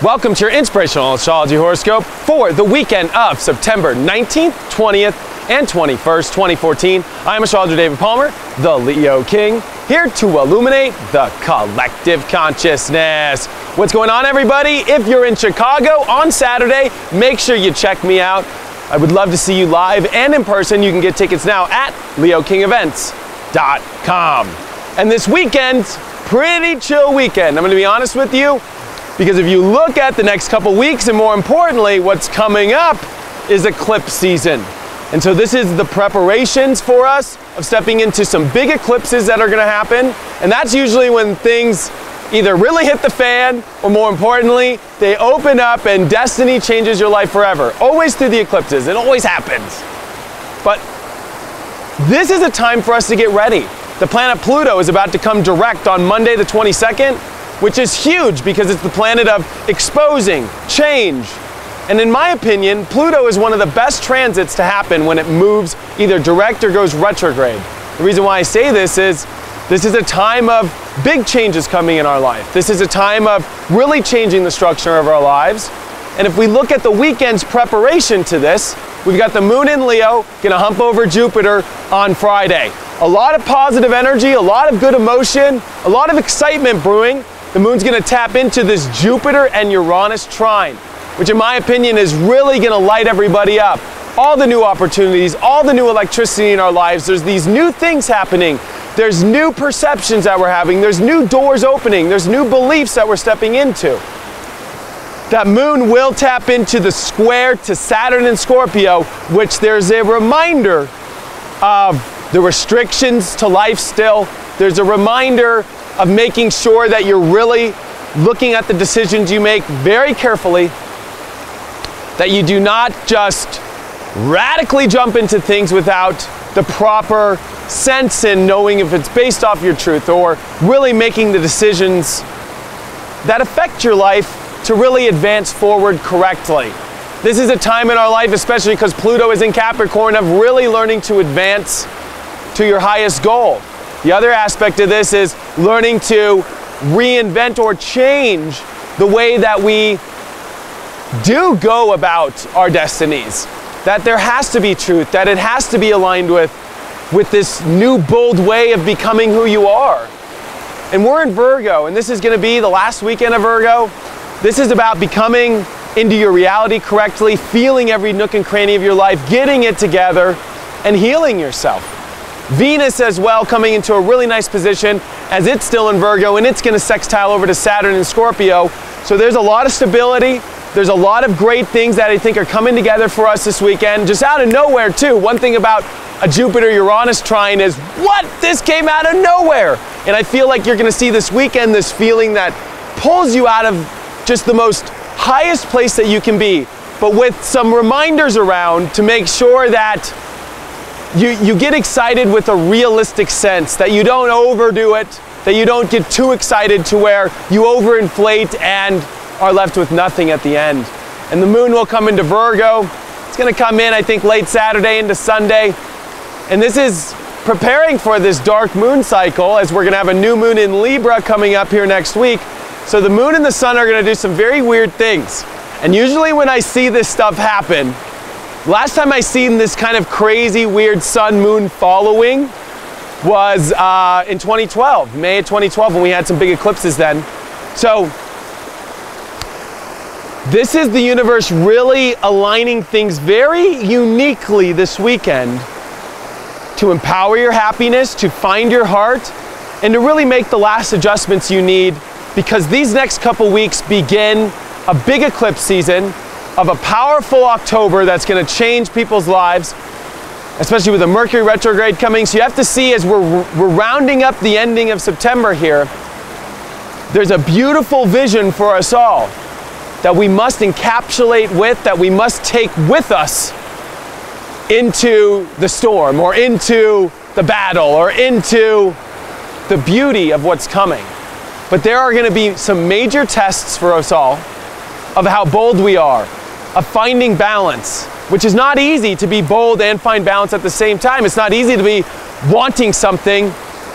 Welcome to your inspirational astrology horoscope for the weekend of September 19th, 20th, and 21st, 2014. I'm astrologer David Palmer, the Leo King here to illuminate the collective consciousness. What's going on, everybody? If you're in Chicago on Saturday, make sure you check me out. I would love to see you live and in person. You can get tickets now at leokingevents.com. And this weekend, pretty chill weekend. I'm going to be honest with you. Because if you look at the next couple weeks, and more importantly, what's coming up is eclipse season. And so this is the preparations for us of stepping into some big eclipses that are going to happen. And that's usually when things either really hit the fan or more importantly, they open up and destiny changes your life forever. Always through the eclipses. It always happens. But this is a time for us to get ready. The planet Pluto is about to come direct on Monday the 22nd which is huge because it's the planet of exposing, change. And in my opinion, Pluto is one of the best transits to happen when it moves either direct or goes retrograde. The reason why I say this is this is a time of big changes coming in our life. This is a time of really changing the structure of our lives. And if we look at the weekend's preparation to this, we've got the moon in Leo gonna hump over Jupiter on Friday. A lot of positive energy, a lot of good emotion, a lot of excitement brewing, the moon's gonna tap into this Jupiter and Uranus trine, which in my opinion is really gonna light everybody up. All the new opportunities, all the new electricity in our lives, there's these new things happening. There's new perceptions that we're having. There's new doors opening. There's new beliefs that we're stepping into. That moon will tap into the square to Saturn and Scorpio, which there's a reminder of the restrictions to life still. There's a reminder of making sure that you're really looking at the decisions you make very carefully, that you do not just radically jump into things without the proper sense in knowing if it's based off your truth or really making the decisions that affect your life to really advance forward correctly. This is a time in our life, especially because Pluto is in Capricorn, of really learning to advance to your highest goal. The other aspect of this is learning to reinvent or change the way that we do go about our destinies. That there has to be truth, that it has to be aligned with, with this new bold way of becoming who you are. And we're in Virgo, and this is going to be the last weekend of Virgo. This is about becoming into your reality correctly, feeling every nook and cranny of your life, getting it together, and healing yourself. Venus as well coming into a really nice position as it's still in Virgo and it's going to sextile over to Saturn and Scorpio. So there's a lot of stability. There's a lot of great things that I think are coming together for us this weekend, just out of nowhere too. One thing about a Jupiter-Uranus trine is, what? This came out of nowhere. And I feel like you're going to see this weekend this feeling that pulls you out of just the most highest place that you can be, but with some reminders around to make sure that you, you get excited with a realistic sense, that you don't overdo it, that you don't get too excited to where you overinflate and are left with nothing at the end. And the moon will come into Virgo. It's going to come in, I think, late Saturday into Sunday. And this is preparing for this dark moon cycle as we're going to have a new moon in Libra coming up here next week. So the moon and the sun are going to do some very weird things. And usually when I see this stuff happen, Last time I seen this kind of crazy, weird sun moon following was uh, in 2012, May of 2012, when we had some big eclipses then. So, this is the universe really aligning things very uniquely this weekend to empower your happiness, to find your heart, and to really make the last adjustments you need because these next couple weeks begin a big eclipse season of a powerful October that's going to change people's lives, especially with the Mercury retrograde coming. So you have to see as we're, we're rounding up the ending of September here, there's a beautiful vision for us all that we must encapsulate with, that we must take with us into the storm or into the battle or into the beauty of what's coming. But there are going to be some major tests for us all of how bold we are, of finding balance, which is not easy to be bold and find balance at the same time. It's not easy to be wanting something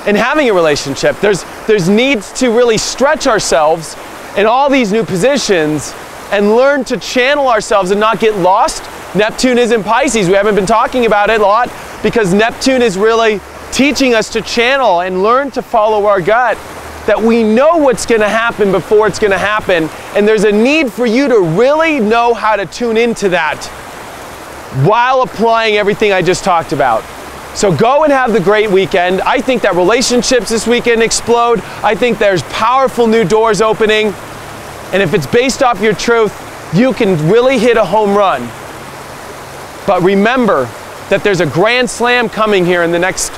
and having a relationship. There's, there's needs to really stretch ourselves in all these new positions and learn to channel ourselves and not get lost. Neptune is in Pisces. We haven't been talking about it a lot because Neptune is really teaching us to channel and learn to follow our gut. That we know what's going to happen before it's going to happen. And there's a need for you to really know how to tune into that while applying everything I just talked about. So go and have the great weekend. I think that relationships this weekend explode. I think there's powerful new doors opening. And if it's based off your truth, you can really hit a home run. But remember that there's a grand slam coming here in the next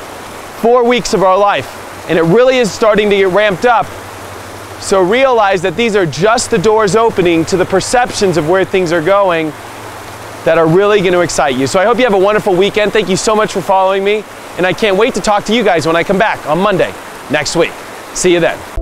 four weeks of our life. And it really is starting to get ramped up. So realize that these are just the doors opening to the perceptions of where things are going that are really going to excite you. So I hope you have a wonderful weekend. Thank you so much for following me. And I can't wait to talk to you guys when I come back on Monday next week. See you then.